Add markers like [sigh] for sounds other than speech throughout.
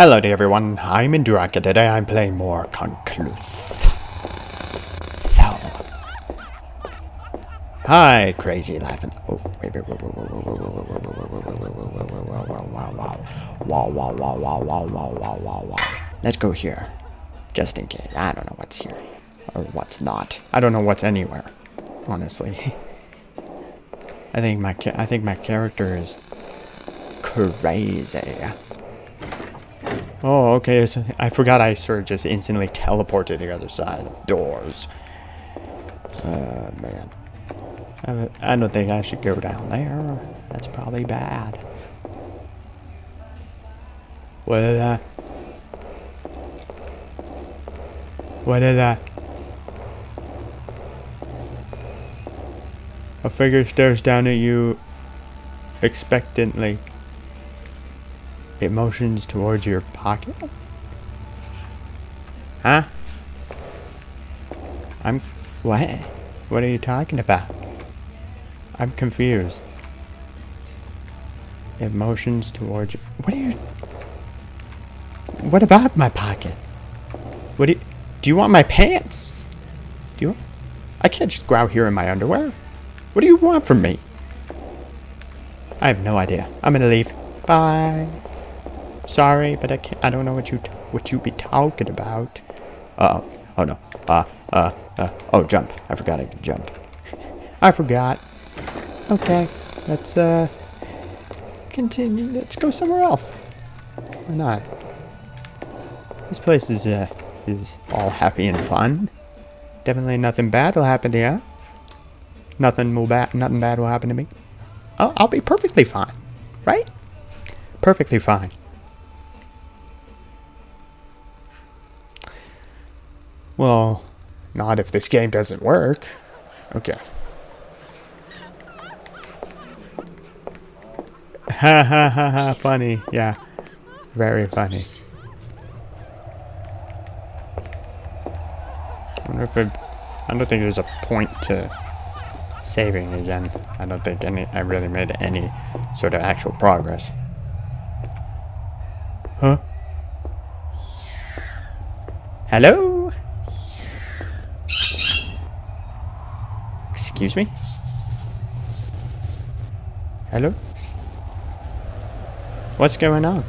Hello there everyone, I'm Indurok. Today I'm playing more Concluse. So. Hi, crazy laughing. Oh, wait, wait, wait, wait, wait, wait, wait, wait, wait, wait, wait. Let's go here, just in case. I don't know what's here or what's not. I don't know what's anywhere, honestly. I think my I think my character is crazy. Oh, okay. So I forgot I sort of just instantly teleported to the other side of doors. Uh, man. I, I don't think I should go down there. That's probably bad. What is that? What is that? A figure stares down at you expectantly. It motions towards your pocket? Huh? I'm... What? What are you talking about? I'm confused. It motions towards you. What are you... What about my pocket? What do you... Do you want my pants? Do you... I can't just go out here in my underwear. What do you want from me? I have no idea. I'm gonna leave. Bye. Sorry, but I can't. I don't know what you what you be talking about. Uh oh. Oh no. Uh uh uh. Oh, jump. I forgot I could jump. I forgot. Okay. Let's uh continue. Let's go somewhere else. Why not? This place is uh is all happy and fun. Definitely nothing bad will happen to you. Nothing will bad. Nothing bad will happen to me. I'll, I'll be perfectly fine, right? Perfectly fine. Well, not if this game doesn't work. Okay. Ha ha ha ha, funny. Yeah. Very funny. I wonder if it, I don't think there's a point to saving again. I don't think any, I really made any sort of actual progress. Huh? Hello? Excuse me? Hello? What's going on?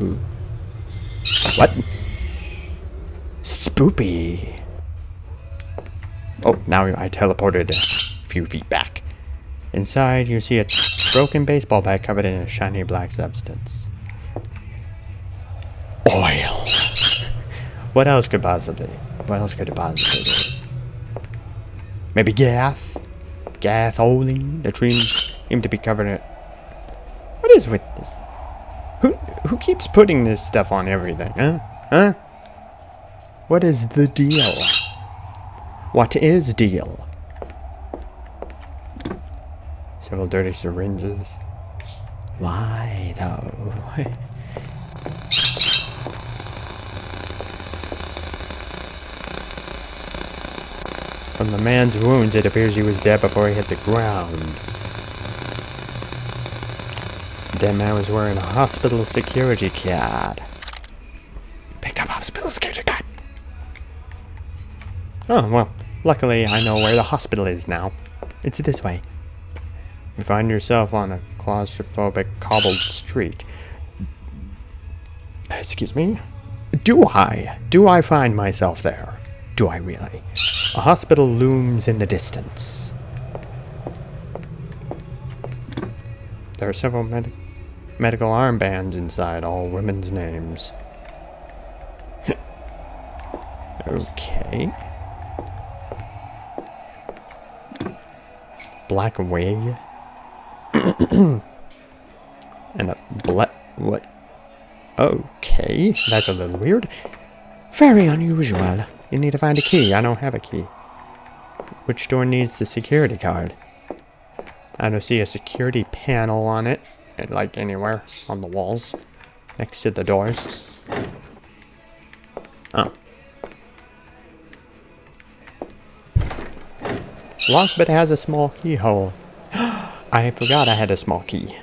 Ooh. What? Spoopy. Oh, now I teleported a few feet back. Inside, you see a broken baseball bat covered in a shiny black substance. Oil. [laughs] What else could possibly? What else could it possibly be? Maybe gas? Gasoline? The trees seem to be covered in it. What is with this? Who who keeps putting this stuff on everything, huh? Huh? What is the deal? What is deal? Several dirty syringes. Why, though? [laughs] From the man's wounds, it appears he was dead before he hit the ground. Dead man was wearing a hospital security card. Picked up hospital security card. Oh, well, luckily I know where the hospital is now. It's this way. You find yourself on a claustrophobic cobbled street. Excuse me? Do I? Do I find myself there? Do I really? A hospital looms in the distance. There are several med medical armbands inside, all women's names. [laughs] okay. Black wig. [coughs] and a ble- what? Okay, that's a little weird. Very unusual. You need to find a key. I don't have a key. Which door needs the security card? I don't see a security panel on it, like anywhere on the walls, next to the doors. Oh. Locked, but it has a small keyhole. [gasps] I forgot I had a small key.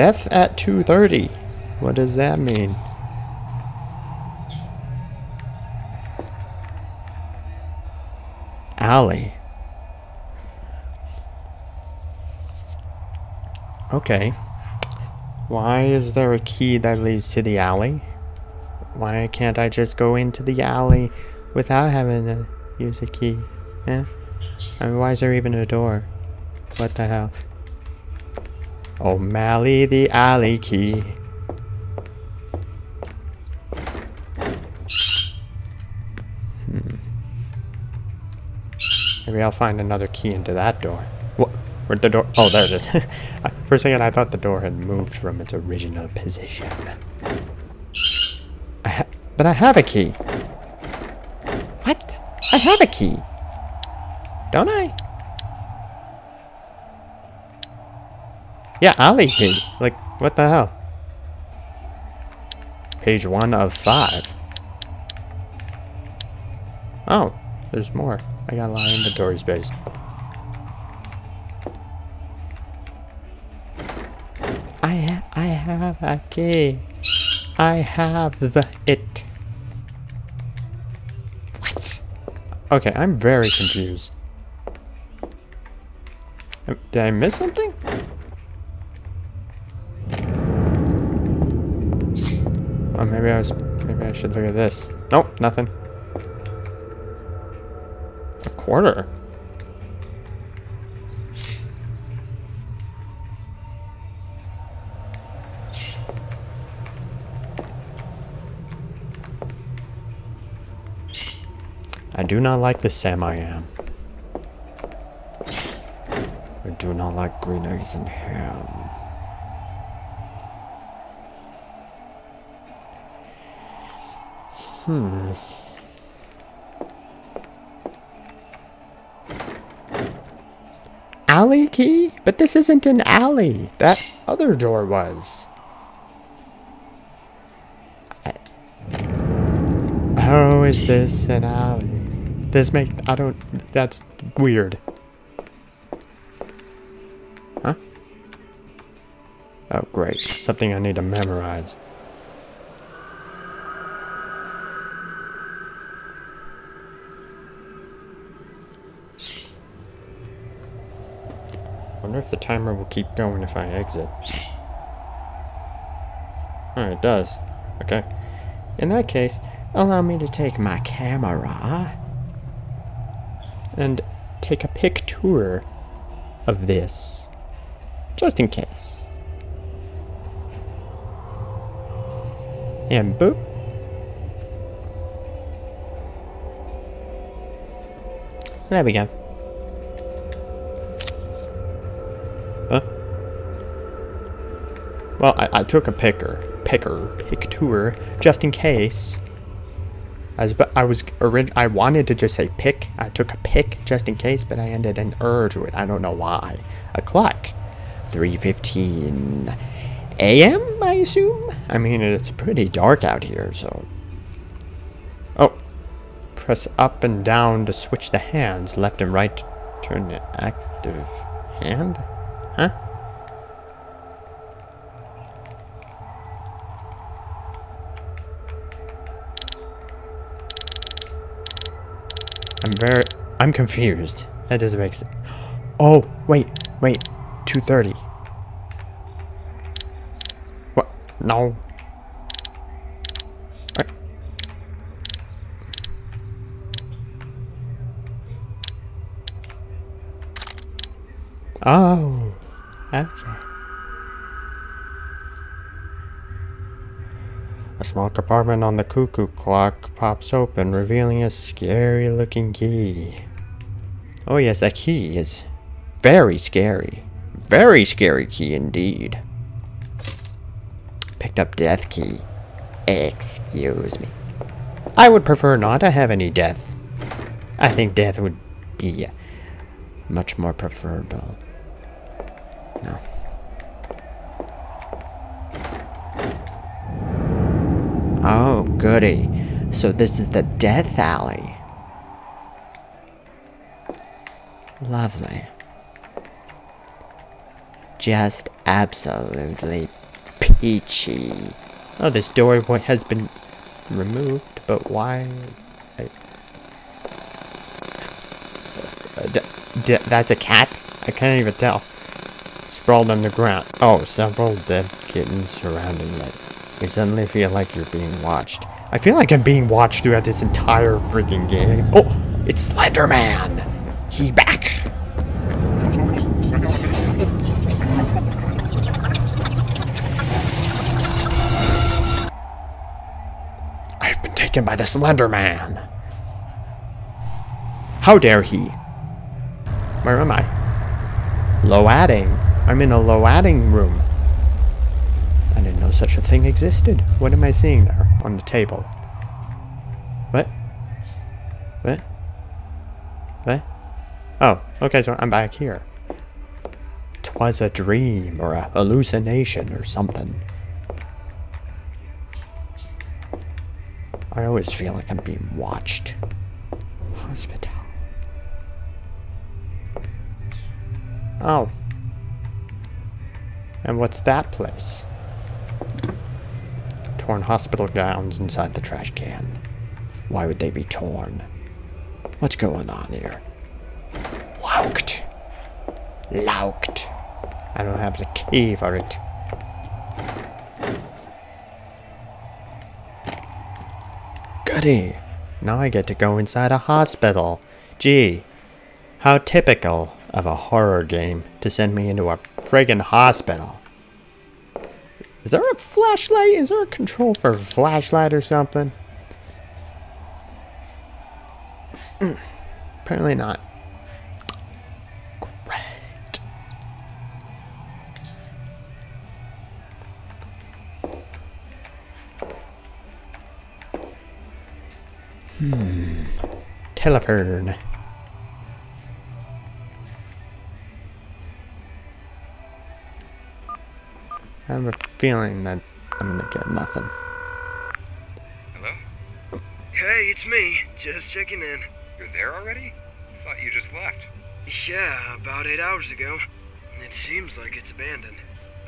Death at 2.30. What does that mean? Alley. Okay. Why is there a key that leads to the alley? Why can't I just go into the alley without having to use a key? Yeah? I mean, why is there even a door? What the hell? O'Malley the alley key. Hmm. Maybe I'll find another key into that door. What? Where'd the door? Oh, there it is. [laughs] For a second, I thought the door had moved from its original position. I but I have a key. What? I have a key. Don't I? Yeah, Ali key. Like, what the hell? Page one of five. Oh, there's more. I got a lot of inventory space. I ha I have a key. I have the it. What? Okay, I'm very confused. Did I miss something? Oh, maybe I was. Maybe I should look at this. Nope, nothing. A quarter. I do not like the Sam I am. I do not like green eggs and ham. Hmm. Alley key? But this isn't an alley. That other door was. I... How is this an alley? This make I don't that's weird. Huh? Oh great. Something I need to memorize. Wonder if the timer will keep going if I exit. Oh, it does. Okay. In that case, allow me to take my camera and take a picture of this. Just in case. And boop. There we go. Well, I, I took a picker, picker, picture, just in case. As but I was orig I wanted to just say pick. I took a pick just in case, but I ended an urge it. I don't know why. A clock. 3:15 a.m. I assume. I mean, it's pretty dark out here, so. Oh, press up and down to switch the hands, left and right. Turn it active hand. Huh? I'm very... I'm confused. That doesn't make sense. Oh, wait, wait. 2.30. What? No. Oh. Okay. Small compartment on the cuckoo clock pops open, revealing a scary looking key. Oh yes, that key is very scary. Very scary key indeed. Picked up death key. Excuse me. I would prefer not to have any death. I think death would be much more preferable. No. Oh, goody. So this is the Death Alley. Lovely. just absolutely peachy. Oh, this door has been removed, but why? Uh, that's a cat? I can't even tell. Sprawled on the ground. Oh, several dead kittens surrounding it. You suddenly feel like you're being watched. I feel like I'm being watched throughout this entire freaking game. Oh, it's Slenderman! He's back! I've been taken by the Slender Man. How dare he? Where am I? Low adding. I'm in a low adding room. Know such a thing existed. What am I seeing there on the table? What? What? What? Oh, okay, so I'm back here. Twas a dream or a hallucination or something. I always feel like I'm being watched. Hospital. Oh. And what's that place? Torn hospital gowns inside the trash can. Why would they be torn? What's going on here? Locked. Locked. I don't have the key for it. Goody. Now I get to go inside a hospital. Gee, how typical of a horror game to send me into a friggin' hospital. Is there a flashlight? Is there a control for a flashlight or something? [clears throat] Apparently not. Great. Hmm. Telephone. I have a feeling that I'm gonna get nothing. Hello? Hey, it's me. Just checking in. You're there already? Thought you just left. Yeah, about eight hours ago. It seems like it's abandoned.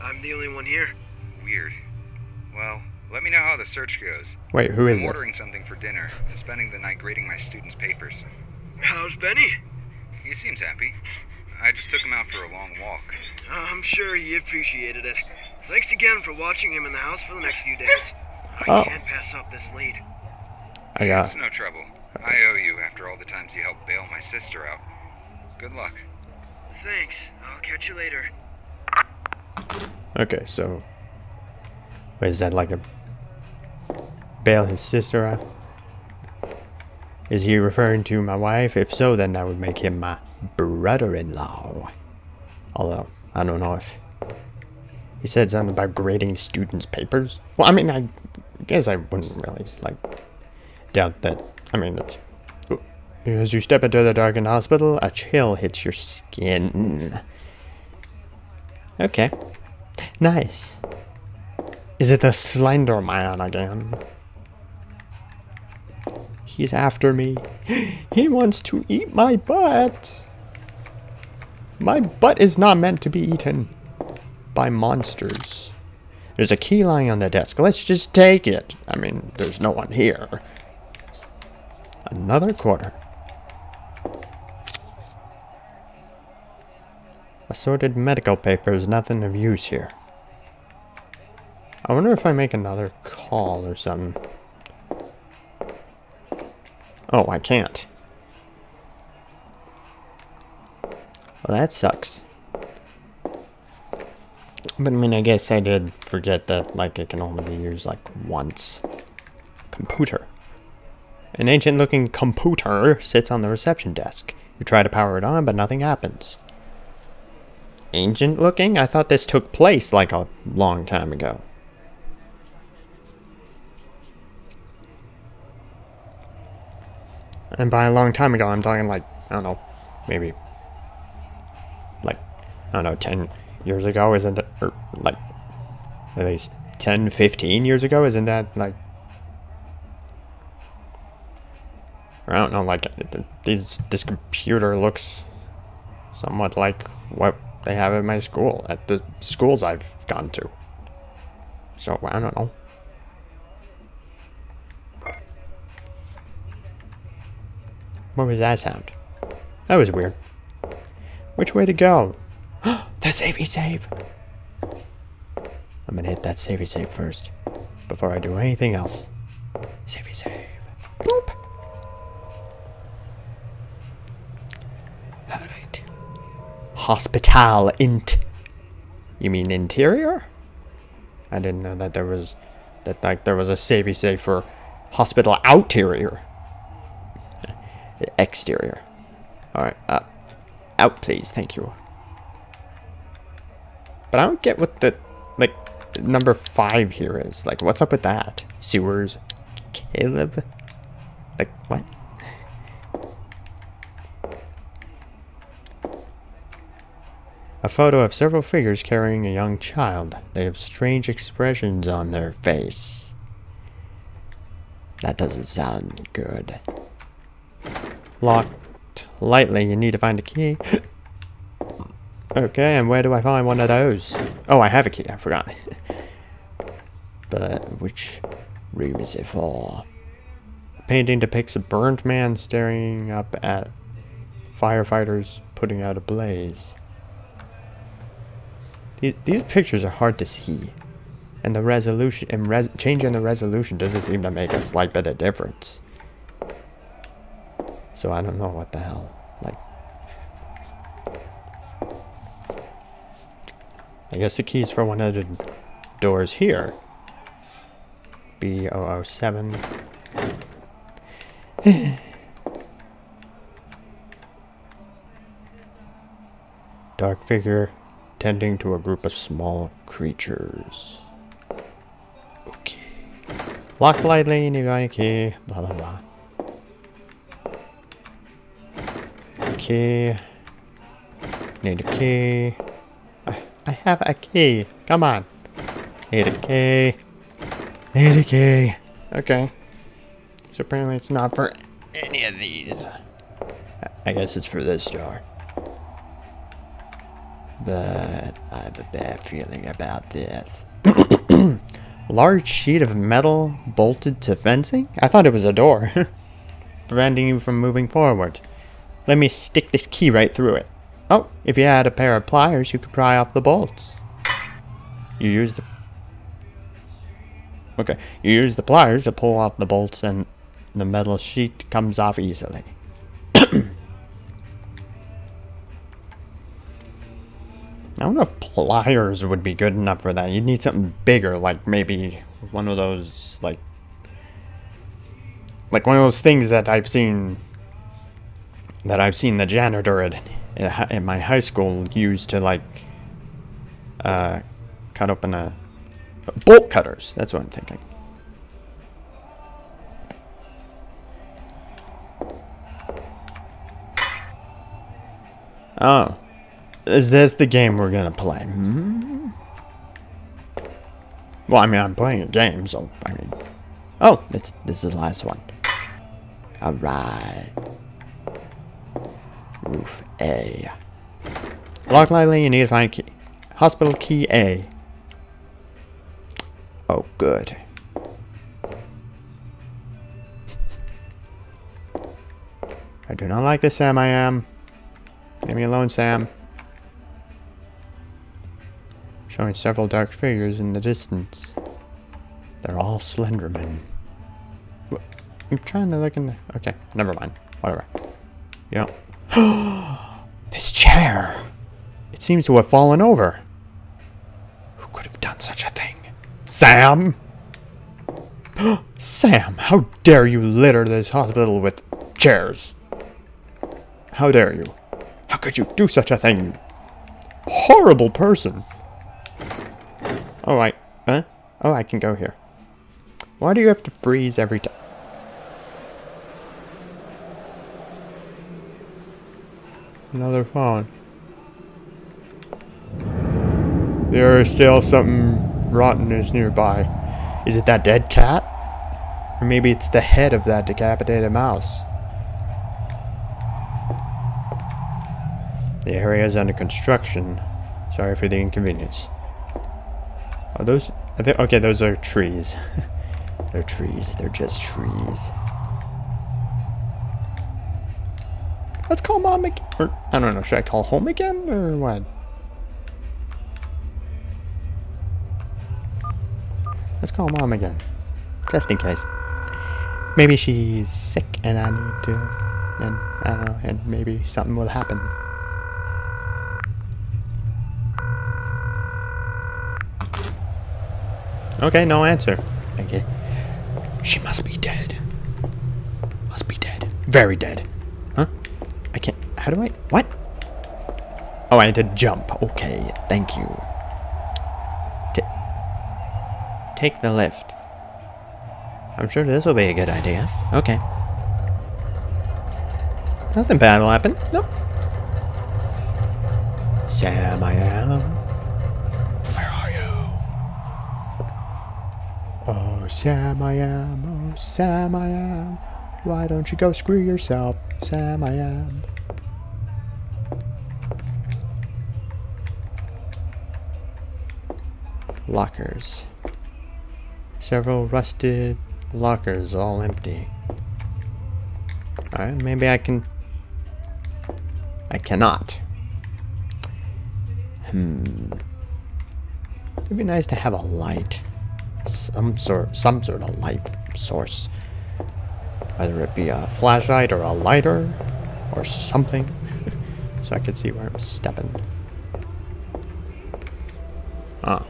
I'm the only one here. Weird. Well, let me know how the search goes. Wait, who is I'm this? ordering something for dinner and spending the night grading my students' papers. How's Benny? He seems happy. I just took him out for a long walk. I'm sure he appreciated it. Thanks again for watching him in the house for the next few days. I Oh. can't pass up this lead. I got. It's no trouble. I owe you after all the times you helped bail my sister out. Good luck. Thanks. I'll catch you later. Okay, so. What is that like a. Bail his sister out? Is he referring to my wife? If so, then that would make him my brother in law. Although, I don't know if. He said something about grading students' papers. Well, I mean, I guess I wouldn't really, like, doubt that. I mean, it's. As you step into the darkened hospital, a chill hits your skin. Okay. Nice. Is it the Slender Man again? He's after me. [gasps] He wants to eat my butt. My butt is not meant to be eaten by monsters. There's a key lying on the desk. Let's just take it. I mean, there's no one here. Another quarter. Assorted medical papers, nothing of use here. I wonder if I make another call or something. Oh, I can't. Well, that sucks. But I mean, I guess I did forget that, like, it can only be used, like, once. Computer. An ancient looking computer sits on the reception desk. You try to power it on, but nothing happens. Ancient looking? I thought this took place like a long time ago. And by a long time ago, I'm talking like, I don't know, maybe like, I don't know, 10 years ago, isn't it? Or like, at least 10, 15 years ago, isn't that like, I don't know, like, th- these, this computer looks somewhat like what they have at my school, at the schools I've gone to. So, I don't know. What was that sound? That was weird. Which way to go? [gasps] the savey save! I'm gonna hit that savey save first. Before I do anything else. Savey save. Boop! Alright. Hospital int. You mean interior? I didn't know that there was that like there was a savey save for hospital outerior. [laughs] Exterior. Alright, uh, out please, thank you. But I don't get what the, like, number five here is. Like, what's up with that? Sewers? Caleb? Like, what? A photo of several figures carrying a young child. They have strange expressions on their face. That doesn't sound good. Locked lightly, you need to find a key. Okay, and where do I find one of those? Oh, I have a key, I forgot. [laughs] But which room is it for? The painting depicts a burned man staring up at firefighters putting out a blaze. These, these pictures are hard to see. And the resolution, and res changing the resolution doesn't seem to make a slight bit of difference. So I don't know what the hell. Like, I guess the key's for one of the doors here. B007. [sighs] Dark figure tending to a group of small creatures. Okay. Lock lightly, need a key, blah blah blah. Key. Need a key. I, have a key. Come on. Need a key. Need a key. Okay. So apparently it's not for any of these. I guess it's for this jar. But I have a bad feeling about this. [coughs] Large sheet of metal bolted to fencing? I thought it was a door. [laughs] Preventing you from moving forward. Let me stick this key right through it. Oh, if you had a pair of pliers, you could pry off the bolts. You use the... Okay, you use the pliers to pull off the bolts and the metal sheet comes off easily. [coughs] I don't know if pliers would be good enough for that. You'd need something bigger, like maybe one of those, like, like one of those things that I've seen, that I've seen the janitor at, at my high school used to, like, uh, cut open a, bolt cutters. That's what I'm thinking. Oh. Is this the game we're gonna play? Hmm? Well, I mean, I'm playing a game, so, I mean... Oh, It's this is the last one. Alright. A. lock lightly, you need to find key. Hospital key A. Oh good. I do not like this, Sam, I am. Leave me alone, Sam. Showing several dark figures in the distance. They're all Slendermen. I'm trying to look in the... Okay, never mind. Whatever. You know... [gasps] this chair! It seems to have fallen over. Who could have done such a thing? Sam! [gasps] Sam, how dare you litter this hospital with chairs? How dare you? How could you do such a thing? Horrible person. Alright, Huh? Oh, I can go here. Why do you have to freeze every time? Another phone. There is still something rotten is nearby. Is it that dead cat? Or maybe it's the head of that decapitated mouse. The area is under construction. Sorry for the inconvenience. Are those... Are they, okay, those are trees. [laughs] They're trees. They're just trees. Let's call mom again. Or, I don't know, should I call home again or what? Let's call mom again. Just in case. Maybe she's sick and I need to. And I don't know, and maybe something will happen. Okay, no answer. Okay. She must be dead. Must be dead. Very dead. How do I. What? Oh, I need to jump. Okay, thank you. Ta take the lift. I'm sure this will be a good idea. Okay. Nothing bad will happen. Nope. Sam, I am. Where are you? Oh, Sam, I am. Oh, Sam, I am. Why don't you go screw yourself, Sam, I am. Lockers. Several rusted lockers, all empty. Alright, maybe I can... I cannot. Hmm. It'd be nice to have a light. Some sort, some sort of light source. Whether it be a flashlight or a lighter or something. [laughs] so I could see where I'm stepping. Ah.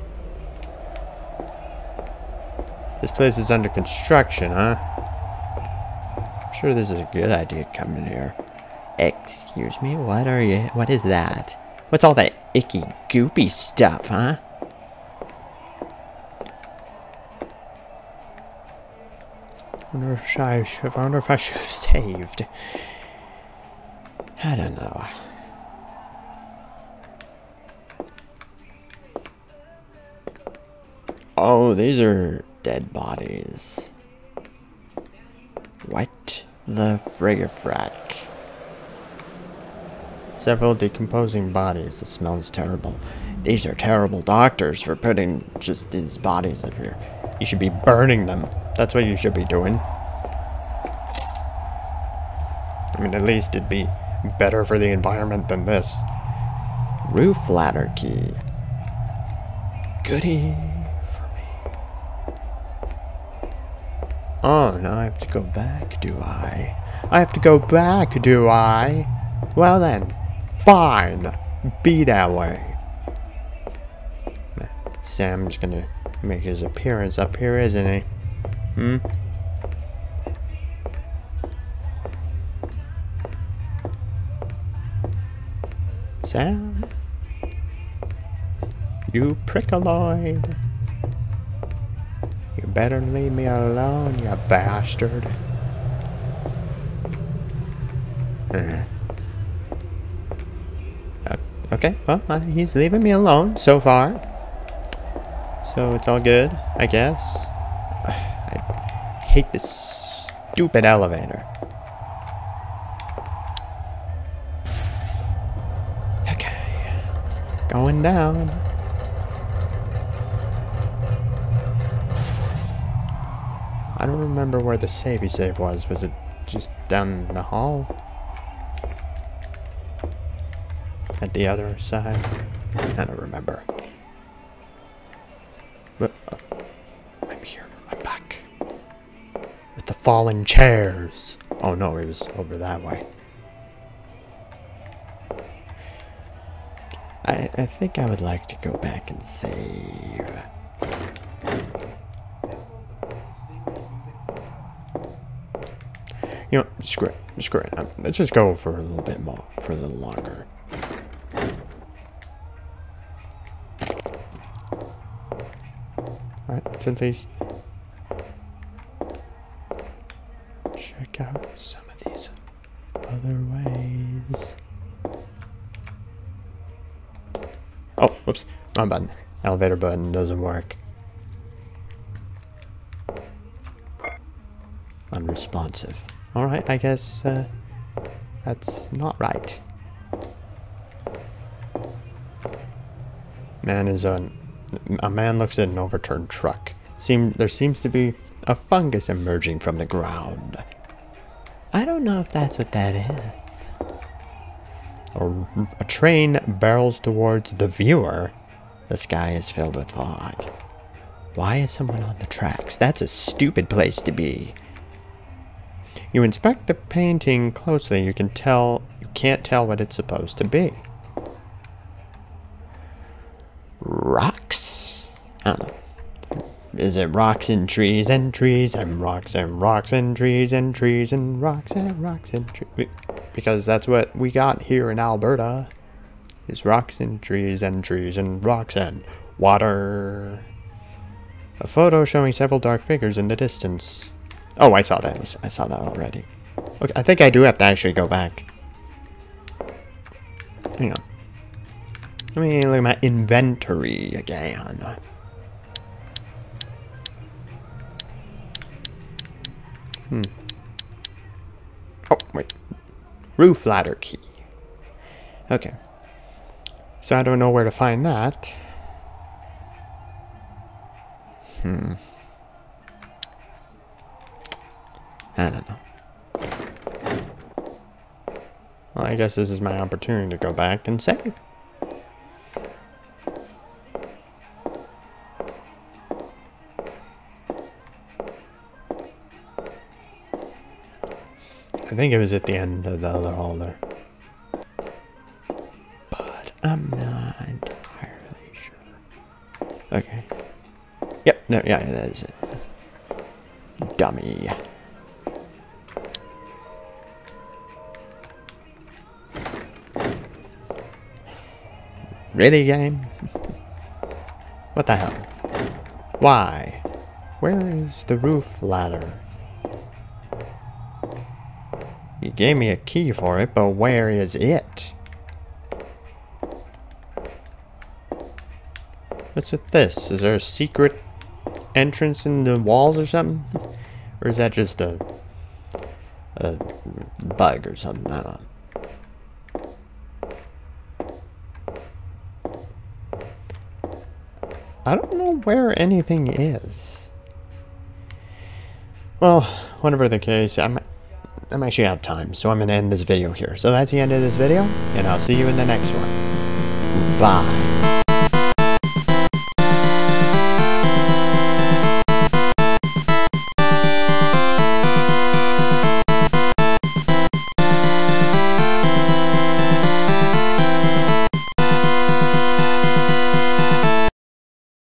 This place is under construction, huh? I'm sure this is a good idea coming here. Excuse me, what are you? What is that? What's all that icky, goopy stuff, huh? I wonder if I should, I wonder if I should have saved. I don't know. Oh, these are dead bodies. What the frigafrack? Several decomposing bodies. The smell is terrible. These are terrible doctors for putting just these bodies up here. You should be burning them. That's what you should be doing. I mean, at least it'd be better for the environment than this. Roof ladder key. Goody Oh, now I have to go back, do I? I have to go back, do I? Well then, fine. Be that way. Sam's gonna make his appearance up here, isn't he? Hmm? Sam? You prickaloid. Better leave me alone, you bastard. Uh, okay, well, uh, he's leaving me alone so far. So it's all good, I guess. [sighs] I hate this stupid elevator. Okay. Going down. I don't remember where the savey save was. Was it just down the hall? At the other side? I don't remember. But, uh, I'm here. I'm back. With the fallen chairs. Oh no, it was over that way. I, I think I would like to go back and save. You know, screw it. Screw it. Um, let's just go for a little bit more. For a little longer. Alright, let's at least check out some of these other ways. Oh, whoops. Wrong button. Elevator button doesn't work. Unresponsive. Alright, I guess uh, that's not right. Man is on. A man looks at an overturned truck. Seem there seems to be a fungus emerging from the ground. I don't know if that's what that is. A, a train barrels towards the viewer. The sky is filled with fog. Why is someone on the tracks? That's a stupid place to be. You inspect the painting closely, you can tell you can't tell what it's supposed to be. Rocks? I don't know. Is it rocks and trees and trees and rocks and rocks and trees and trees and rocks and rocks and trees? Because that's what we got here in Alberta. Is rocks and trees and trees and rocks and water. A photo showing several dark figures in the distance. Oh, I saw that. I saw that already. Okay, I think I do have to actually go back. Hang on. Let me look at my inventory again. Hmm. Oh, wait. Roof ladder key. Okay. So I don't know where to find that. Hmm. I don't know. Well, I guess this is my opportunity to go back and save. I think it was at the end of the other holder. But I'm not entirely sure. Okay. Yep, no, yeah, that is it. Dummy. Really, game? what the hell? Why? Where is the roof ladder? You gave me a key for it, but where is it? What's with this? Is there a secret entrance in the walls or something? [laughs] Or is that just a... A bug or something, I don't know. I don't know where anything is. Well, whatever the case, I'm I'm actually out of time, so I'm gonna end this video here. So that's the end of this video, and I'll see you in the next one. Bye.